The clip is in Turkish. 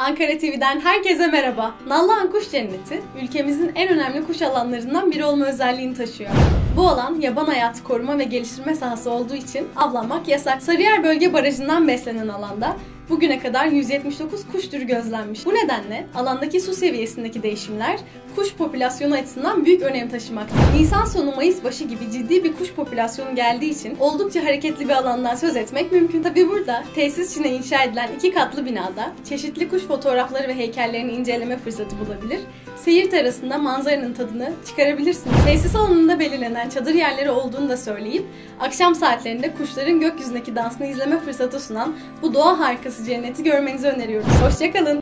Ankara TV'den herkese merhaba. Nallıhan Kuş Cenneti, ülkemizin en önemli kuş alanlarından biri olma özelliğini taşıyor. Bu alan yaban hayatı koruma ve geliştirme sahası olduğu için avlanmak yasak. Sarıyer Bölge Barajı'ndan beslenen alanda bugüne kadar 179 kuş türü gözlenmiş. Bu nedenle alandaki su seviyesindeki değişimler kuş popülasyonu açısından büyük önem taşımakta. Nisan sonu Mayıs başı gibi ciddi bir kuş popülasyonu geldiği için oldukça hareketli bir alandan söz etmek mümkün. Tabi burada tesis içine inşa edilen iki katlı binada çeşitli kuş fotoğrafları ve heykellerini inceleme fırsatı bulabilir. Seyir terasında manzaranın tadını çıkarabilirsiniz. Tesis alanında belirlenen çadır yerleri olduğunu da söyleyip akşam saatlerinde kuşların gökyüzündeki dansını izleme fırsatı sunan bu doğa harikası cenneti görmenizi öneriyoruz. Hoşçakalın.